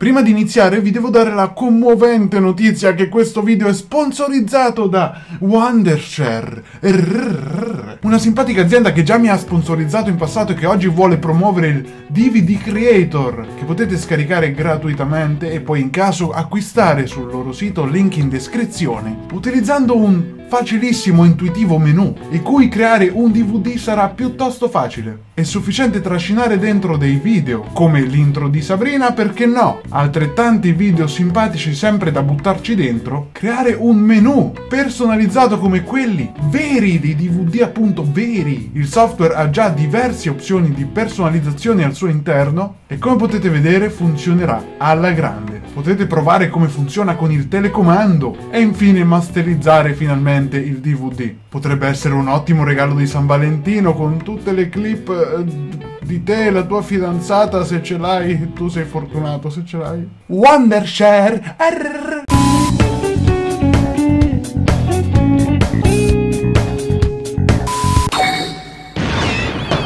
Prima di iniziare vi devo dare la commovente notizia che questo video è sponsorizzato da Wondershare, una simpatica azienda che già mi ha sponsorizzato in passato e che oggi vuole promuovere il DVD Creator, che potete scaricare gratuitamente e poi in caso acquistare sul loro sito, link in descrizione, utilizzando un facilissimo intuitivo menu, in cui creare un DVD sarà piuttosto facile. È sufficiente trascinare dentro dei video, come l'intro di Sabrina, perché no? Altrettanti video simpatici sempre da buttarci dentro, creare un menu personalizzato come quelli veri dei DVD appunto veri. Il software ha già diverse opzioni di personalizzazione al suo interno e come potete vedere funzionerà alla grande. Potete provare come funziona con il telecomando e infine masterizzare finalmente il DVD. Potrebbe essere un ottimo regalo di San Valentino con tutte le clip eh, di te e la tua fidanzata se ce l'hai. Tu sei fortunato se ce l'hai. Wondershare! Arr!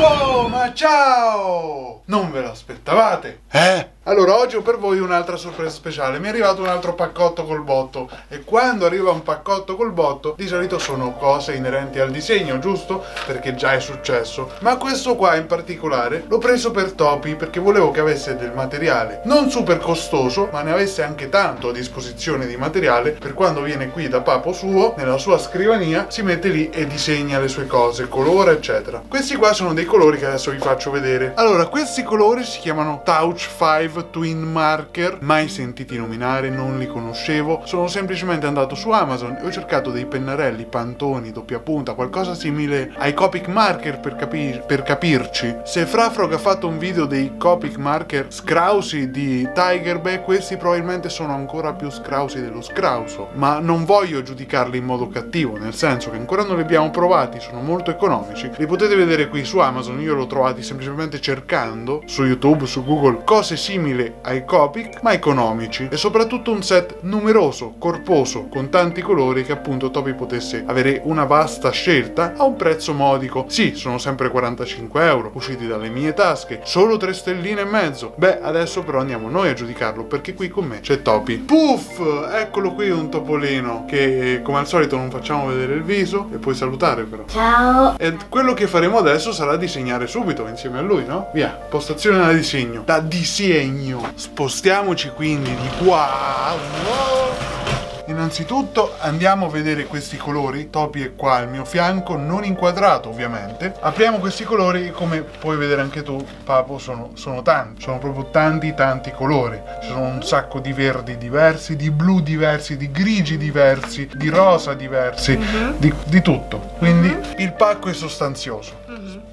Oh, ma ciao! Non ve l'aspettavate? Eh? Allora, oggi ho per voi un'altra sorpresa speciale. Mi è arrivato un altro paccotto col botto. E quando arriva un paccotto col botto, di solito sono cose inerenti al disegno, giusto? Perché già è successo. Ma questo qua in particolare l'ho preso per Topi perché volevo che avesse del materiale non super costoso, ma ne avesse anche tanto a disposizione di materiale per quando viene qui da papo suo, nella sua scrivania, si mette lì e disegna le sue cose, colora, eccetera. Questi qua sono dei colori che adesso vi faccio vedere. Allora, questi colori si chiamano Touch 5 Twin Marker, mai sentiti nominare, non li conoscevo. Sono semplicemente andato su Amazon e ho cercato dei pennarelli, pantoni, doppia punta, qualcosa simile ai Copic Marker per, capir per capirci. Se Frafrog ha fatto un video dei Copic Marker scrausi di Tiger, beh, questi probabilmente sono ancora più scrausi dello scrauso. Ma non voglio giudicarli in modo cattivo, nel senso che ancora non li abbiamo provati, sono molto economici. Li potete vedere qui su Amazon, io li ho trovati semplicemente cercando su YouTube, su Google, cose simili simile ai Copic ma economici e soprattutto un set numeroso, corposo, con tanti colori che appunto Topi potesse avere una vasta scelta a un prezzo modico. Sì, sono sempre 45 euro, usciti dalle mie tasche, solo 3 stelline e mezzo. Beh, adesso però andiamo noi a giudicarlo perché qui con me c'è Topi. Puff! Eccolo qui un topolino che come al solito non facciamo vedere il viso e puoi salutare però. Ciao! E quello che faremo adesso sarà disegnare subito insieme a lui, no? Via, postazione da disegno. Da disegno legno. Spostiamoci quindi di qua. Innanzitutto andiamo a vedere questi colori, Topi è qua al mio fianco, non inquadrato ovviamente. Apriamo questi colori, come puoi vedere anche tu, Papo, sono, sono tanti, sono proprio tanti tanti colori. Ci sono un sacco di verdi diversi, di blu diversi, di grigi diversi, di rosa diversi, uh mhm. -huh. di, di, tutto. Quindi uh mhm. -huh. il pacco è sostanzioso.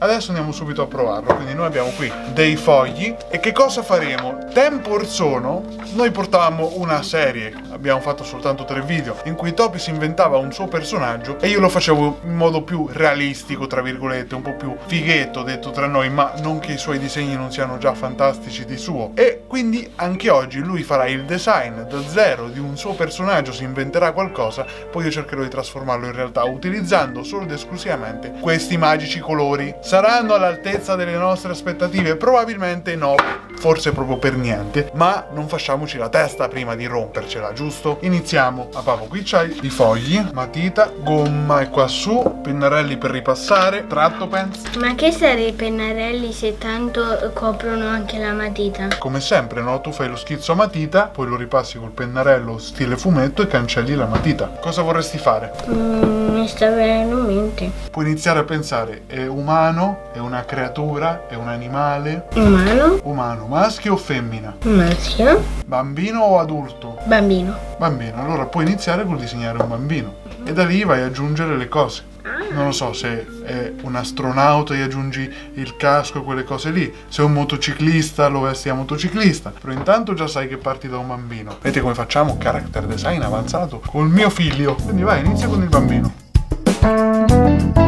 Adesso andiamo subito a provarlo, quindi noi abbiamo qui dei fogli e che cosa faremo? Tempo or sono, noi portavamo una serie, abbiamo fatto soltanto tre video, in cui Topi si inventava un suo personaggio e io lo facevo in modo più realistico, tra virgolette, un po' più fighetto detto tra noi, ma non che i suoi disegni non siano già fantastici di suo. E quindi anche oggi lui farà il design da zero di un suo personaggio, si inventerà qualcosa, poi io cercherò di trasformarlo in realtà utilizzando solo ed esclusivamente questi magici colori Saranno all'altezza delle nostre aspettative? Probabilmente no, forse proprio per niente, ma non facciamoci la testa prima di rompercela, giusto? Iniziamo. A Papo, qui c'hai i fogli, matita, gomma e qua su, pennarelli per ripassare, tratto pens. Ma che sarebbero i pennarelli se tanto coprono anche la matita? Come sempre, no? Tu fai lo schizzo a matita, poi lo ripassi col pennarello stile fumetto e cancelli la matita. Cosa vorresti fare? Mm, mi sta venendo in mente. Puoi iniziare a pensare, è umano? È una creatura? È un animale? Umano. Umano. Maschio o femmina? Maschio. Bambino o adulto? Bambino. Bambino. Allora puoi iniziare col disegnare un bambino. E da lì vai ad aggiungere le cose. Ah. Non lo so se è un astronauta e aggiungi il casco e quelle cose lì. Se è un motociclista lo vesti a motociclista. Però intanto già sai che parti da un bambino. Vedete come facciamo? Character design avanzato col mio figlio. Quindi vai, inizia con il bambino.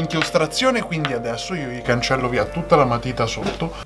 L'inchiostrazione, quindi adesso io gli cancello via tutta la matita sotto.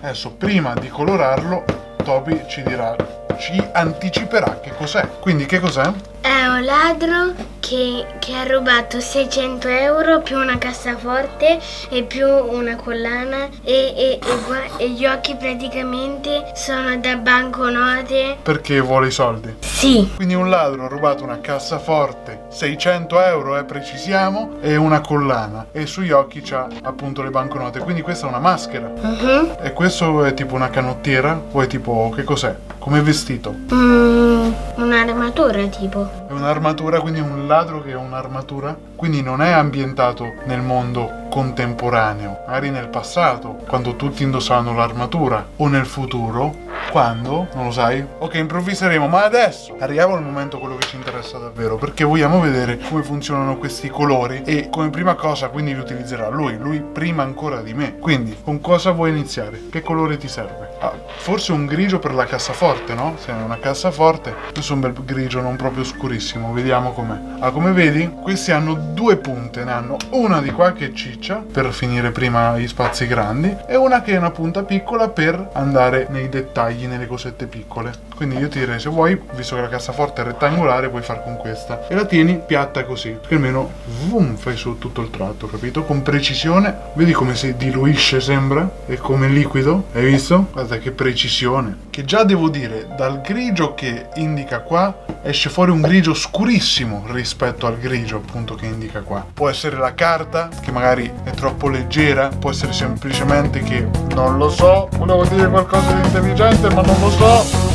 Adesso prima di colorarlo, Topi ci dirà, ci anticiperà che cos'è. Quindi che cos'è? È un ladro che, che ha rubato 600 euro più una cassaforte e più una collana e, e- e e gli occhi praticamente sono da banconote. Perché vuole i soldi. Sì, Quindi un ladro ha rubato una cassaforte, 600 euro, eh, precisiamo, e una collana. E sugli occhi c'ha appunto le banconote. Quindi questa è una maschera. Mhm. E questo è tipo una canottiera? O è tipo, che cos'è? Come vestito? Mm, un'armatura tipo. È un'armatura, quindi un ladro che ha un'armatura? Quindi non è ambientato nel mondo contemporaneo, magari nel passato, quando tutti indossavano l'armatura, o nel futuro, quando, non lo sai? Ok, improvviseremo, ma adesso arriviamo al momento quello che ci interessa davvero, perché vogliamo vedere come funzionano questi colori e come prima cosa quindi li utilizzerà lui, lui prima ancora di me. Quindi, con cosa vuoi iniziare? Che colore ti serve? Ah, forse un grigio per la cassaforte, no? Se è una cassaforte, questo è un bel grigio non proprio scurissimo, vediamo com'è. Ah, come vedi, questi hanno due punte, ne hanno una di qua che è ciccia, per finire prima gli spazi grandi, e una che è una punta piccola per andare nei dettagli, nelle cosette piccole. Quindi io ti direi, se vuoi, visto che la cassaforte è rettangolare, puoi far con questa. E la tieni piatta così, che almeno, vum, fai su tutto il tratto, capito? Con precisione. Vedi come si diluisce, sembra? È come liquido, hai visto? Guarda che precisione. Che già devo dire, dal grigio che indica qua, esce fuori un grigio scurissimo rispetto al grigio appunto che indica qua. Può essere la carta, che magari è troppo leggera, può essere semplicemente che non lo so, volevo dire qualcosa di intelligente ma non lo so.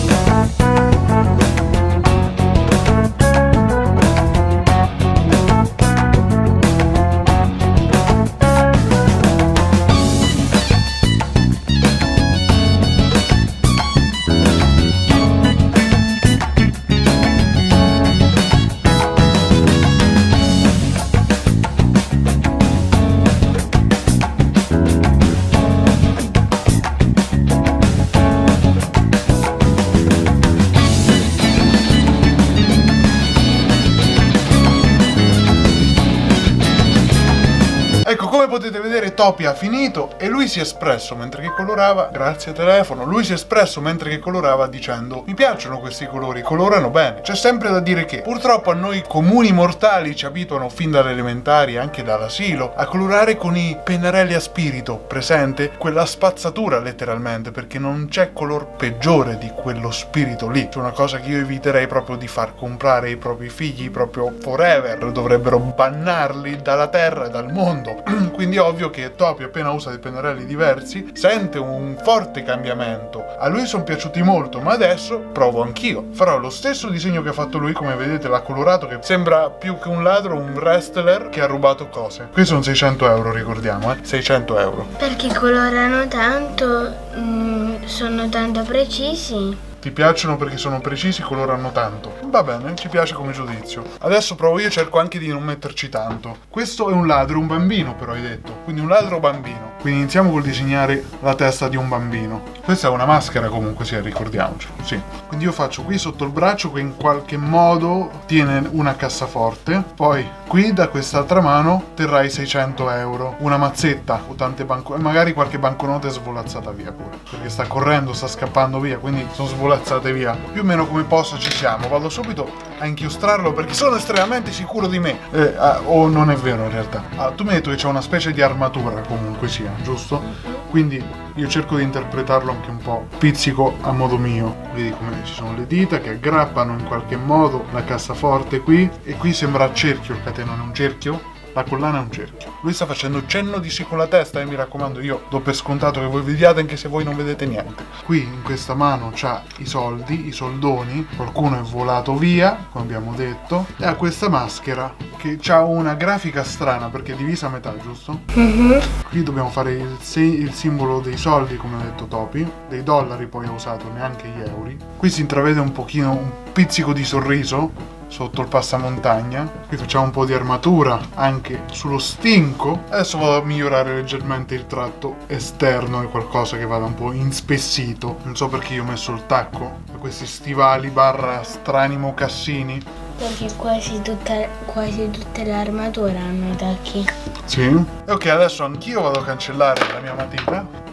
Topi ha finito e lui si è espresso mentre che colorava, grazie telefono, lui si è espresso mentre che colorava dicendo mi piacciono questi colori, colorano bene. C'è sempre da dire che purtroppo a noi comuni mortali ci abituano fin dalle elementari, anche dall'asilo, a colorare con i pennarelli a spirito, presente? Quella spazzatura letteralmente, perché non c'è color peggiore di quello spirito lì. C'è una cosa che io eviterei proprio di far comprare ai propri figli proprio forever, dovrebbero bannarli dalla terra e dal mondo. Quindi ovvio che Topi appena usa dei pennarelli diversi sente un forte cambiamento. A lui sono piaciuti molto, ma adesso provo anch'io. Farò lo stesso disegno che ha fatto lui, come vedete l'ha colorato, che sembra più che un ladro, un wrestler che ha rubato cose. Qui sono 600 euro, ricordiamo, eh? 600 euro. Perché colorano tanto, mm, sono tanto precisi. Ti piacciono perché sono precisi, colorano tanto. Va bene, ci piace come giudizio. Adesso provo io, cerco anche di non metterci tanto. Questo è un ladro, un bambino però hai detto. Quindi un ladro bambino. Quindi iniziamo col disegnare la testa di un bambino. Questa è una maschera comunque, sì, ricordiamocelo. Sì. Quindi io faccio qui sotto il braccio che in qualche modo tiene una cassaforte. Poi qui da quest'altra mano terrai 600 euro. Una mazzetta o tante banconote. Magari qualche banconota è svolazzata via pure. Perché sta correndo, sta scappando via. Quindi sono svolazzate via. Più o meno come posso ci siamo. Vado subito a inchiostrarlo perché sono estremamente sicuro di me. Eh, ah, o non è vero in realtà. Ah, tu mi hai detto che c'è una specie di armatura comunque sia, giusto? Quindi io cerco di interpretarlo anche un po' pizzico a modo mio. Vedi come ci sono le dita che aggrappano in qualche modo la cassaforte qui. E qui sembra cerchio il cateno, non è un cerchio? La collana è un cerchio. Lui sta facendo cenno di sì con la testa e mi raccomando, io do per scontato che voi vediate anche se voi non vedete niente. Qui in questa mano c'ha i soldi, i soldoni, qualcuno è volato via, come abbiamo detto, e ha questa maschera che ha una grafica strana perché è divisa a metà, giusto? Mhm. Qui dobbiamo fare il, il simbolo dei soldi, come ha detto Topi, dei dollari poi ha usato, neanche gli euro. Qui si intravede un pochino, un pizzico di sorriso sotto il passamontagna. Qui facciamo un po' di armatura anche sullo stinco. Adesso vado a migliorare leggermente il tratto esterno e qualcosa che vada un po' inspessito. Non so perché io ho messo il tacco, questi stivali barra strani mocassini. Perché quasi, tutta, quasi tutte le armature hanno i tacchi. Sì. Ok, adesso anch'io vado a cancellare la mia matita.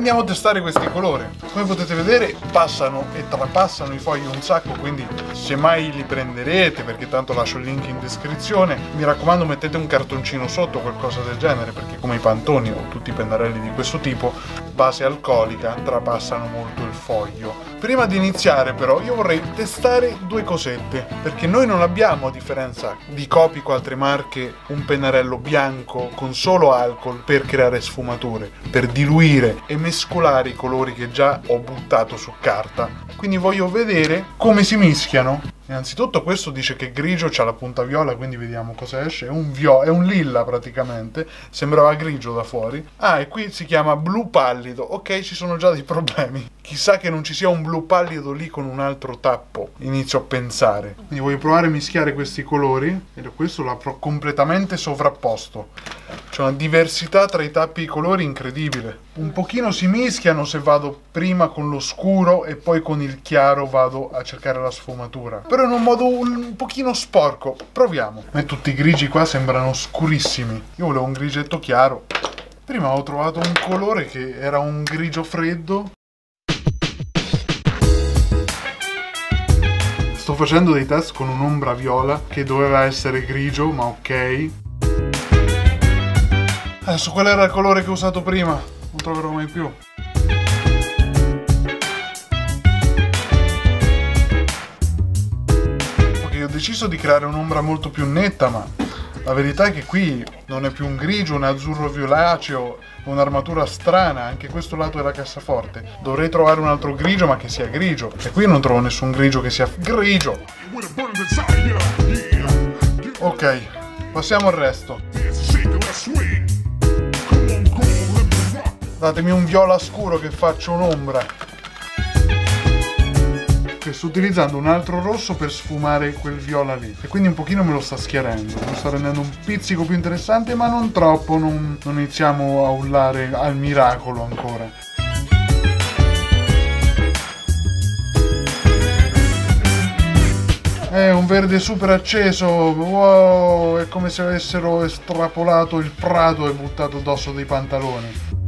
Andiamo a testare questi colori. Come potete vedere passano e trapassano i fogli un sacco, quindi se mai li prenderete, perché tanto lascio il link in descrizione, mi raccomando mettete un cartoncino sotto, qualcosa del genere, perché come i pantoni o tutti i pennarelli di questo tipo, base alcolica, trapassano molto il foglio. Prima di iniziare però io vorrei testare due cosette, perché noi non abbiamo, a differenza di Copico o altre marche, un pennarello bianco con solo alcol per creare sfumature, per diluire e mescolare i colori che già ho buttato su carta. Quindi voglio vedere come si mischiano. Innanzitutto questo dice che grigio c'ha la punta viola, quindi vediamo cosa esce. È un, vio- è un lilla praticamente, sembrava grigio da fuori. Ah, e qui si chiama blu pallido. Ok, ci sono già dei problemi. Chissà che non ci sia un blu pallido lì con un altro tappo. Inizio a pensare. Quindi voglio provare a mischiare questi colori. E questo l'ho completamente sovrapposto. C'è una diversità tra i tappi e i colori incredibile. Un pochino si mischiano se vado prima con lo scuro e poi con il chiaro vado a cercare la sfumatura. Però in un modo un pochino sporco. Proviamo. A me tutti i grigi qua sembrano scurissimi. Io volevo un grigetto chiaro. Prima ho trovato un colore che era un grigio freddo. Sto facendo dei test con un'ombra viola che doveva essere grigio, ma ok. Adesso qual era il colore che ho usato prima? Non troverò mai più. Ok, ho deciso di creare un'ombra molto più netta, ma la verità è che qui non è più un grigio, un azzurro violaceo, un'armatura strana, anche questo lato della cassaforte. Dovrei trovare un altro grigio, ma che sia grigio. E qui non trovo nessun grigio che sia grigio. Ok, passiamo al resto. Datemi un viola scuro che faccio un'ombra. Che sto utilizzando un altro rosso per sfumare quel viola lì. E quindi un pochino me lo sta schiarendo. Me lo sta rendendo un pizzico più interessante, ma non troppo. Non, non iniziamo a urlare al miracolo ancora. È un verde super acceso, wow, è come se avessero estrapolato il prato e buttato addosso dei pantaloni.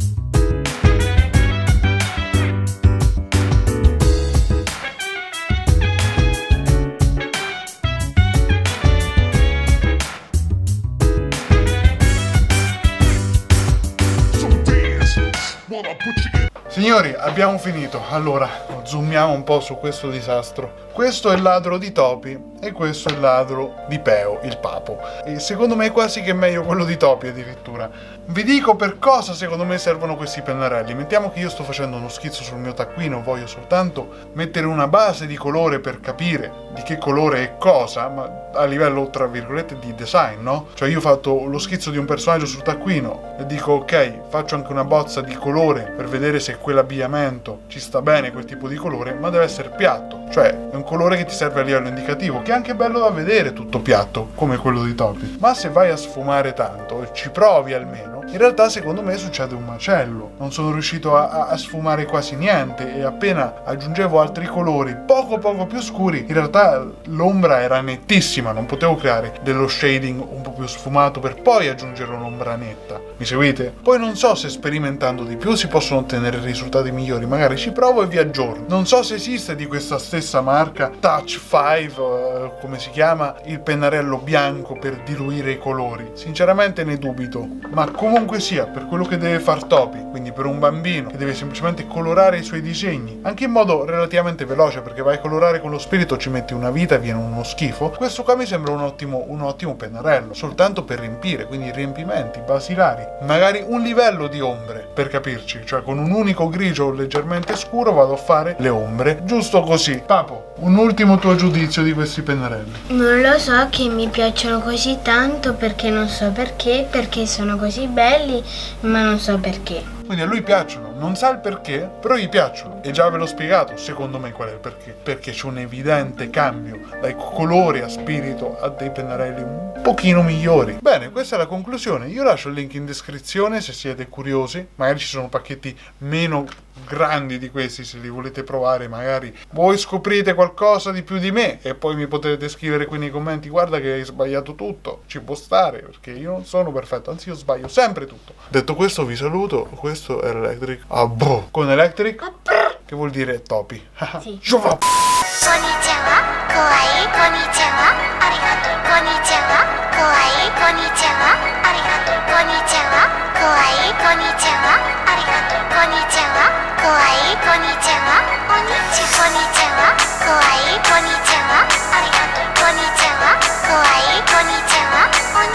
Signori, abbiamo finito. Allora, zoomiamo un po' su questo disastro. Questo è il ladro di Topi e questo è il ladro di Peo, il papo. E secondo me quasi che è meglio quello di Topi addirittura. Vi dico per cosa secondo me servono questi pennarelli. Mettiamo che io sto facendo uno schizzo sul mio taccuino, voglio soltanto mettere una base di colore per capire di che colore è cosa, ma a livello tra virgolette di design, no? Cioè io ho fatto lo schizzo di un personaggio sul taccuino e dico ok, faccio anche una bozza di colore per vedere se quell'abbigliamento ci sta bene quel tipo di colore, ma deve essere piatto. Cioè è un colore che ti serve a livello indicativo, che è anche bello da vedere tutto piatto, come quello di Topi. Ma se vai a sfumare tanto ci provi almeno, in realtà secondo me succede un macello. Non sono riuscito a, a, sfumare quasi niente e appena aggiungevo altri colori poco poco più scuri, in realtà l'ombra era nettissima, non potevo creare dello shading un po' più sfumato per poi aggiungere un'ombra netta. Mi seguite? Poi non so se sperimentando di più si possono ottenere risultati migliori, magari ci provo e vi aggiorno. Non so se esiste di questa stessa marca Touch 5, eh, come si chiama, il pennarello bianco per diluire i colori. Sinceramente ne dubito, ma comunque comunque sia, per quello che deve far Topi, quindi per un bambino che deve semplicemente colorare i suoi disegni, anche in modo relativamente veloce, perché vai a colorare con lo spirito, ci metti una vita viene uno schifo, questo qua mi sembra un ottimo, un ottimo pennarello, soltanto per riempire, quindi riempimenti basilari, magari un livello di ombre, per capirci, cioè con un unico grigio leggermente scuro vado a fare le ombre, giusto così. Papo, un ultimo tuo giudizio di questi pennarelli. Non lo so che mi piacciono così tanto perché non so perché, perché sono così belli belli, ma non so perché. Quindi a lui piacciono, non sa il perché, però gli piacciono. E già ve l'ho spiegato, secondo me, qual è il perché. Perché c'è un evidente cambio dai colori a spirito a dei pennarelli un pochino migliori. Bene, questa è la conclusione. Io lascio il link in descrizione se siete curiosi. Magari ci sono pacchetti meno grandi di questi se li volete provare magari voi scoprite qualcosa di più di me e poi mi potete scrivere qui nei commenti guarda che hai sbagliato tutto ci può stare perché io non sono perfetto anzi io sbaglio sempre tutto detto questo vi saluto questo questo era Electric. Ah, boh. Con Electric, ah, che vuol dire topi. sì. Giova. Konnichiwa, kawaii, konnichiwa, arigato, konnichiwa, kawaii, konnichiwa, arigato, konnichiwa, kawaii, konnichiwa, arigato, konnichiwa, kawaii, konnichiwa, onichi, konnichiwa, kawaii, konnichiwa, arigato, konnichiwa, kawaii, konnichiwa,